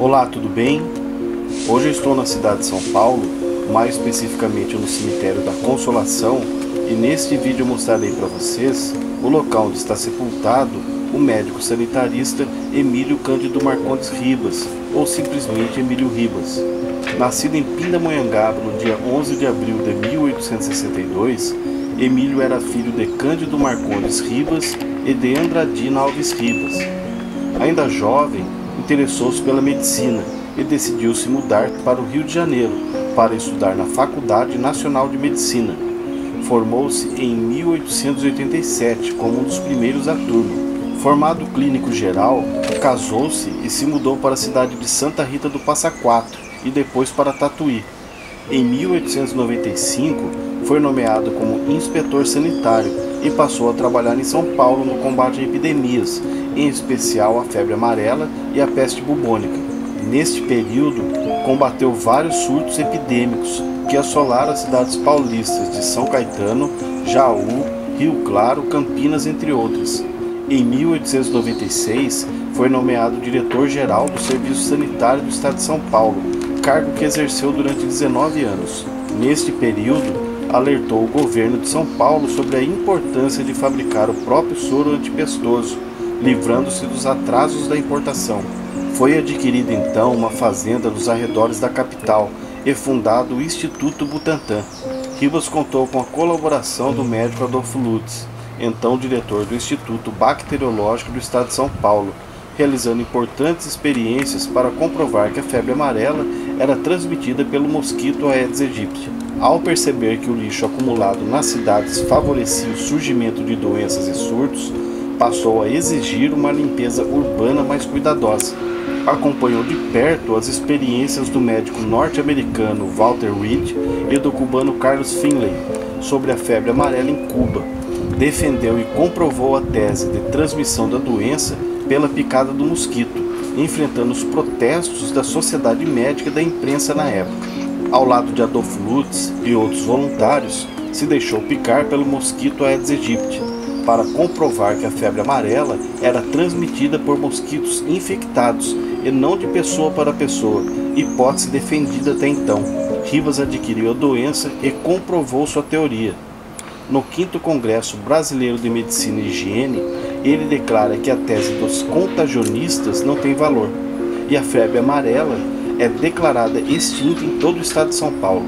Olá, tudo bem? Hoje eu estou na cidade de São Paulo, mais especificamente no cemitério da Consolação, e neste vídeo mostrarei para vocês o local onde está sepultado o médico sanitarista Emílio Cândido Marcondes Ribas, ou simplesmente Emílio Ribas. Nascido em Pindamonhangaba no dia 11 de abril de 1862, Emílio era filho de Cândido Marcondes Ribas e de Andradina Alves Ribas. Ainda jovem, interessou-se pela medicina e decidiu se mudar para o Rio de Janeiro para estudar na Faculdade Nacional de Medicina. Formou-se em 1887 como um dos primeiros da turma. Formado clínico geral, casou-se e se mudou para a cidade de Santa Rita do Passa Quatro e depois para Tatuí. Em 1895, foi nomeado como inspetor sanitário e passou a trabalhar em São Paulo no combate a epidemias, em especial a febre amarela e a peste bubônica. Neste período, combateu vários surtos epidêmicos que assolaram as cidades paulistas de São Caetano, Jaú, Rio Claro, Campinas, entre outras. Em 1896, foi nomeado diretor-geral do Serviço Sanitário do Estado de São Paulo, cargo que exerceu durante 19 anos. Neste período, alertou o governo de São Paulo sobre a importância de fabricar o próprio soro antipestoso, livrando-se dos atrasos da importação. Foi adquirida então uma fazenda nos arredores da capital e fundado o Instituto Butantan. Ribas contou com a colaboração do médico Adolfo Lutz, então diretor do Instituto Bacteriológico do Estado de São Paulo, realizando importantes experiências para comprovar que a febre amarela era transmitida pelo mosquito Aedes aegypti. Ao perceber que o lixo acumulado nas cidades favorecia o surgimento de doenças e surtos, passou a exigir uma limpeza urbana mais cuidadosa. Acompanhou de perto as experiências do médico norte-americano Walter Reed e do cubano Carlos Finlay sobre a febre amarela em Cuba. Defendeu e comprovou a tese de transmissão da doença pela picada do mosquito, enfrentando os protestos da sociedade médica e da imprensa na época. Ao lado de Adolf Lutz e outros voluntários, se deixou picar pelo mosquito Aedes aegypti, para comprovar que a febre amarela era transmitida por mosquitos infectados e não de pessoa para pessoa, hipótese defendida até então. Rivas adquiriu a doença e comprovou sua teoria. No 5 Congresso Brasileiro de Medicina e Higiene, ele declara que a tese dos contagionistas não tem valor e a febre amarela é declarada extinta em todo o estado de São Paulo.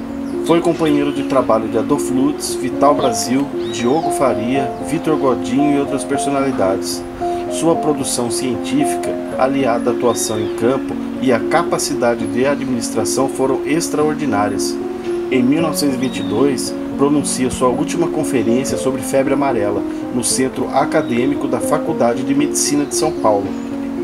Foi companheiro de trabalho de Adolfo Lutz, Vital Brasil, Diogo Faria, Vitor Godinho e outras personalidades. Sua produção científica, aliada à atuação em campo e à capacidade de administração foram extraordinárias. Em 1922, pronuncia sua última conferência sobre febre amarela no Centro Acadêmico da Faculdade de Medicina de São Paulo.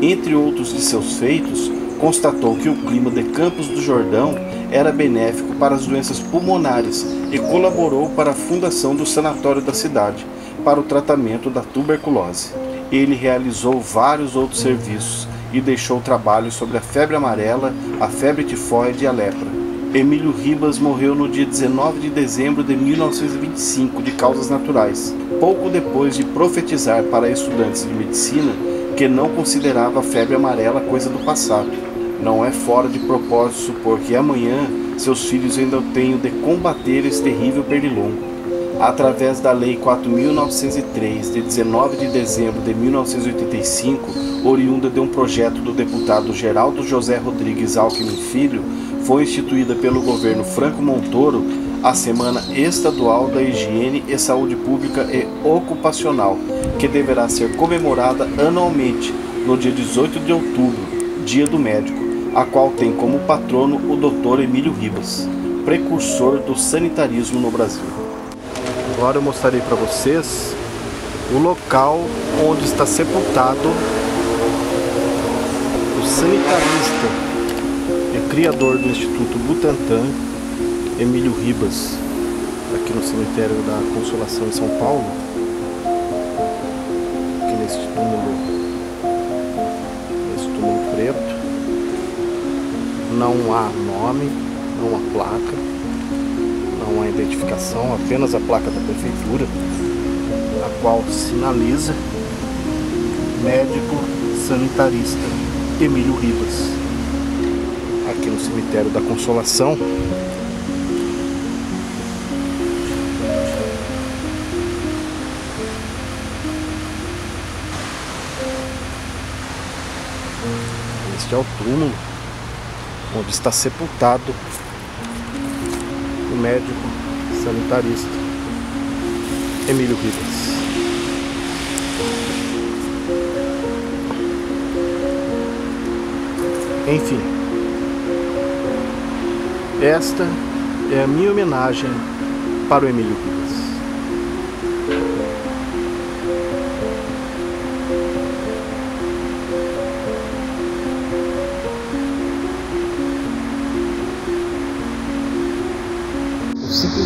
Entre outros de seus feitos, constatou que o clima de Campos do Jordão era benéfico para as doenças pulmonares e colaborou para a fundação do sanatório da cidade para o tratamento da tuberculose. Ele realizou vários outros serviços e deixou trabalhos sobre a febre amarela, a febre tifoide e a lepra. Emílio Ribas morreu no dia 19 de dezembro de 1925 de causas naturais, pouco depois de profetizar para estudantes de medicina que não considerava a febre amarela coisa do passado. Não é fora de propósito supor que amanhã seus filhos ainda tenham de combater esse terrível pernilongo. Através da Lei 4.903, de 19 de dezembro de 1985, oriunda de um projeto do deputado Geraldo José Rodrigues Alckmin Filho, foi instituída pelo governo Franco Montoro a Semana Estadual da Higiene e Saúde Pública e Ocupacional, que deverá ser comemorada anualmente no dia 18 de outubro, Dia do Médico, a qual tem como patrono o Dr. Emílio Ribas, precursor do sanitarismo no Brasil. Agora eu mostrarei para vocês o local onde está sepultado o sanitarista e criador do Instituto Butantan, Emílio Ribas, aqui no cemitério da Consolação em São Paulo, aqui neste túmulo, nesse túmulo preto. Não há nome, não há placa, identificação, apenas a placa da prefeitura. a qual sinaliza médico sanitarista Emílio Ribas, aqui no cemitério da Consolação. Este é o túmulo onde está sepultado médico sanitarista Emílio Ribas. Enfim, esta é a minha homenagem para o Emílio Ribas.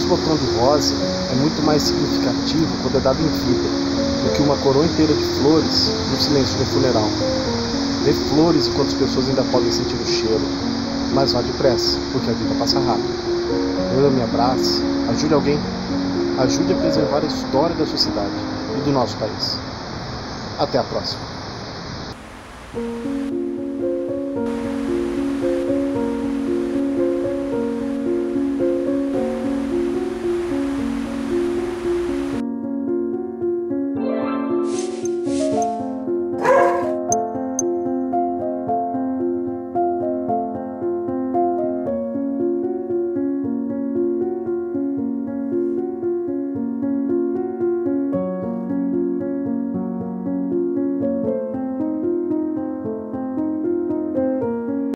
Botão de rosa é muito mais significativo quando é dado em vida do que uma coroa inteira de flores no silêncio do funeral. Dê flores enquanto as pessoas ainda podem sentir o cheiro, mas vá depressa, porque a vida passa rápido. Ame, abrace, ajude alguém, ajude a preservar a história da sua cidade e do nosso país. Até a próxima.